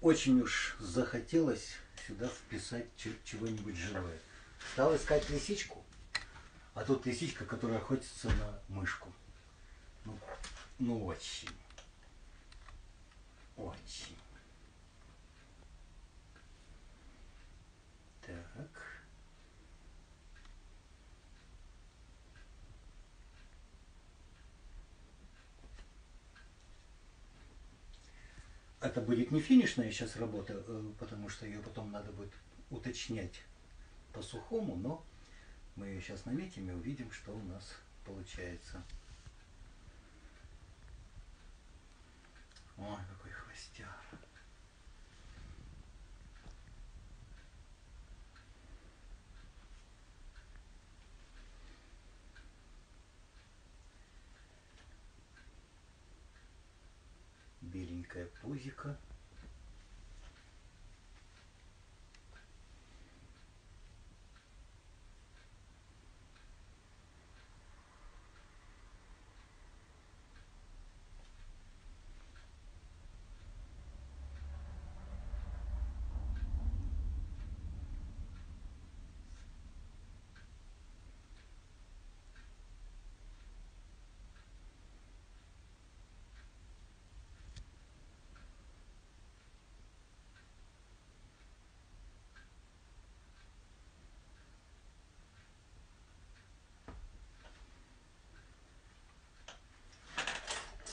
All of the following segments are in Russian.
очень уж захотелось сюда вписать чего-нибудь живое. Стал искать лисичку, а тут лисичка, которая охотится на мышку. Ну, ну очень. Очень. Так. Это будет не финишная сейчас работа, э, потому что ее потом надо будет уточнять по сухому, но мы ее сейчас наметим и увидим, что у нас получается. Ой, какой хвостяр. Беленькое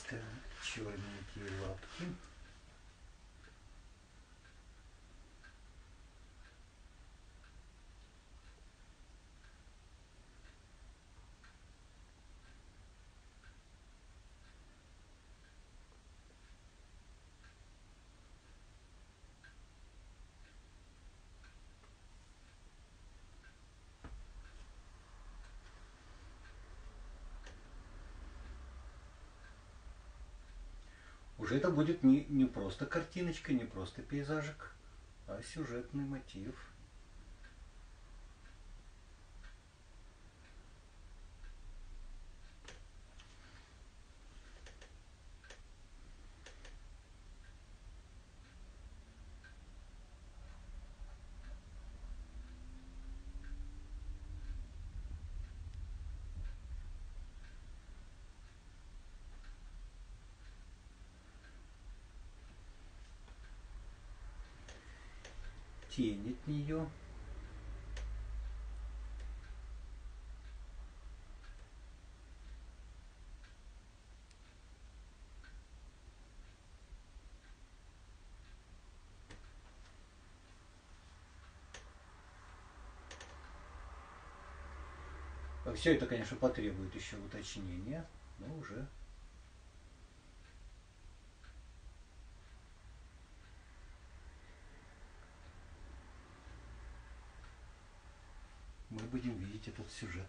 пузико. черненькие лапки. Уже это будет не, не просто картиночка, не просто пейзажик, а сюжетный мотив. Тень от нее. Все это, конечно, потребует еще уточнения, но уже мы будем видеть этот сюжет.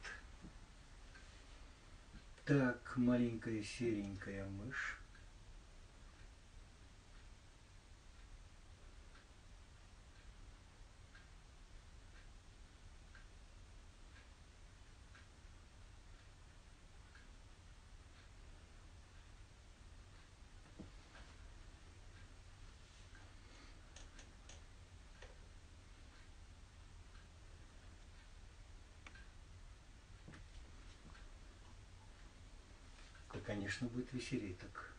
Так, маленькая серенькая мышь. Конечно, будет веселее так.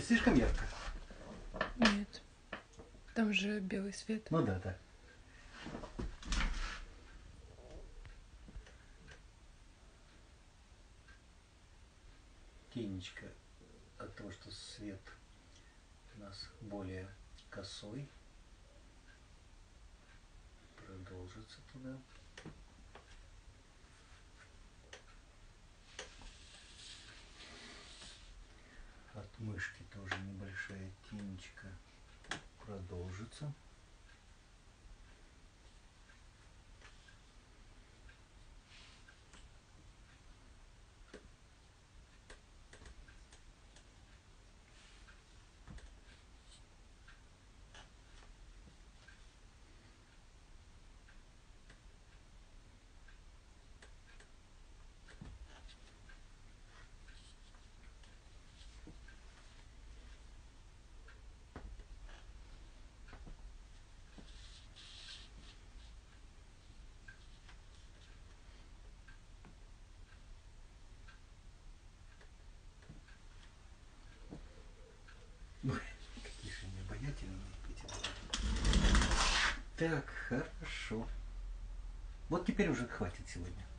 Не слишком ярко? Нет. Там же белый свет. Ну да, да. Тенечка от того, что свет у нас более косой, продолжится туда. От мышки тоже небольшая тенечка продолжится. Ой, какие же они эти. Так, хорошо. Вот теперь уже хватит сегодня.